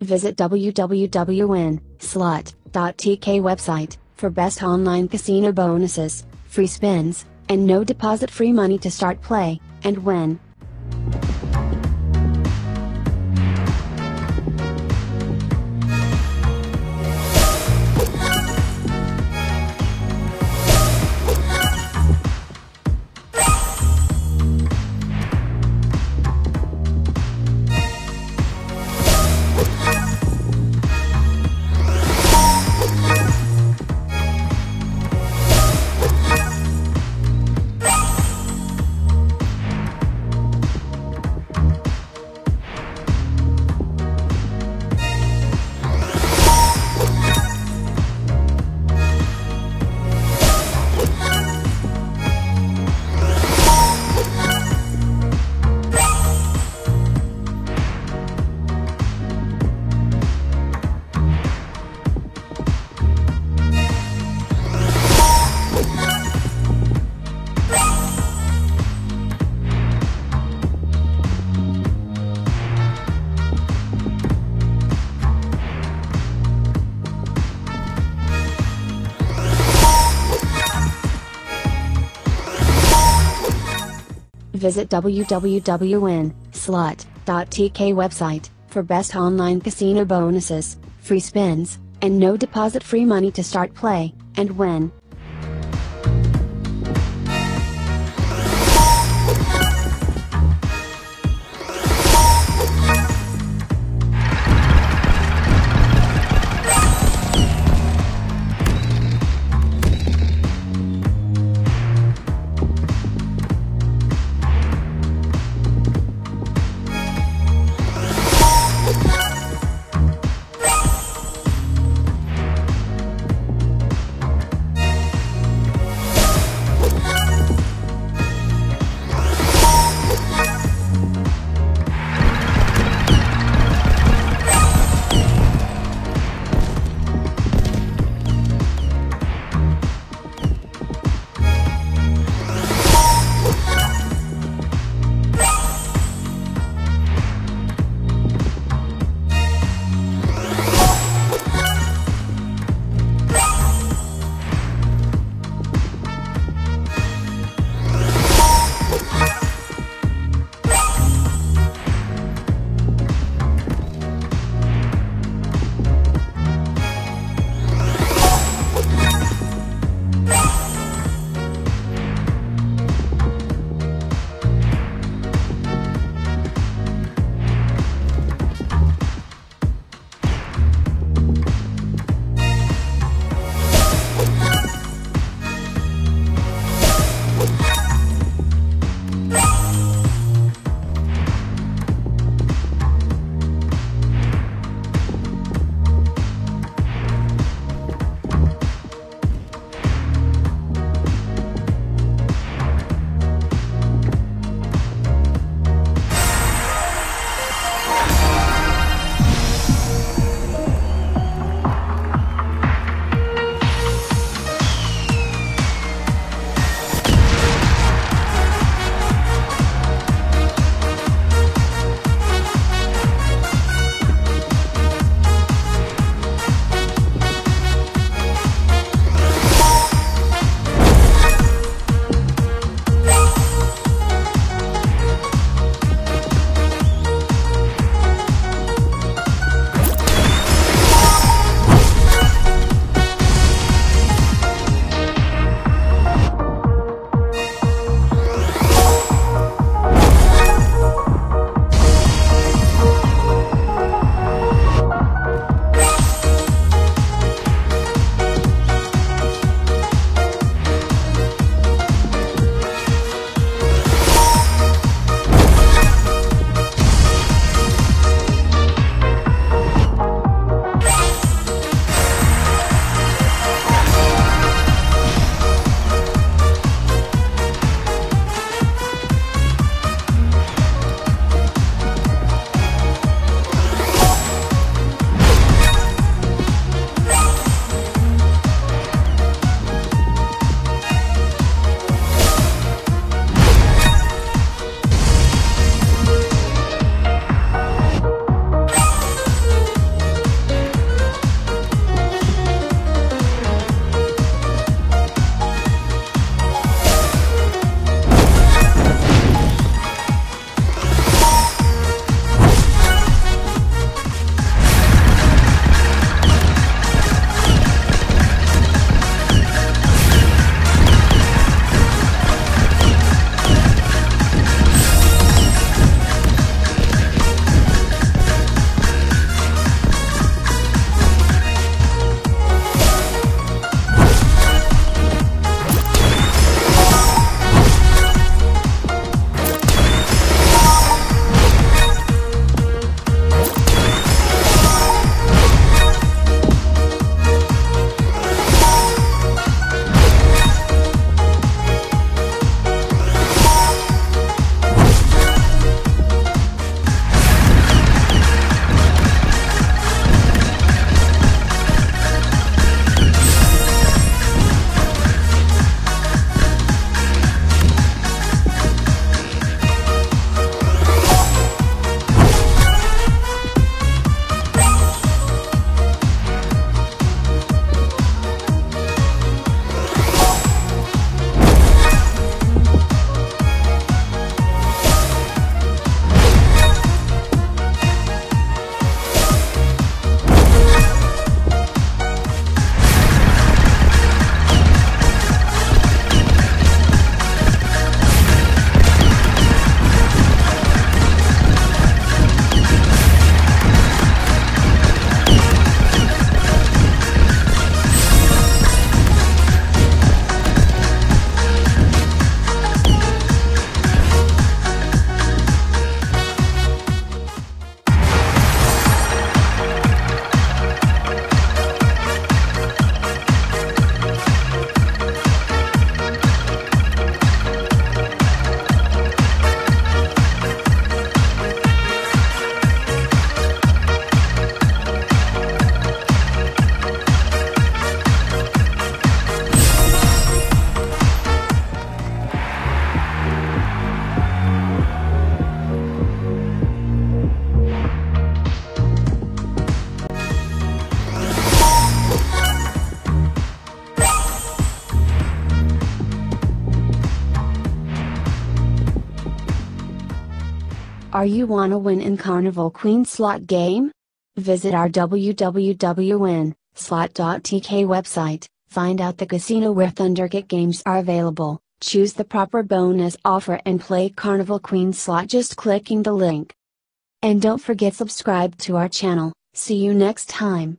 Visit www.slot.tk website for best online casino bonuses, free spins, and no deposit free money to start play and win. Visit www.slot.tk website for best online casino bonuses, free spins, and no deposit free money to start play and win. Are you wanna win in Carnival Queen slot game? Visit our www.win.slot.tk website, find out the casino where Thunderkick games are available, choose the proper bonus offer and play Carnival Queen slot just clicking the link. And don't forget subscribe to our channel, see you next time.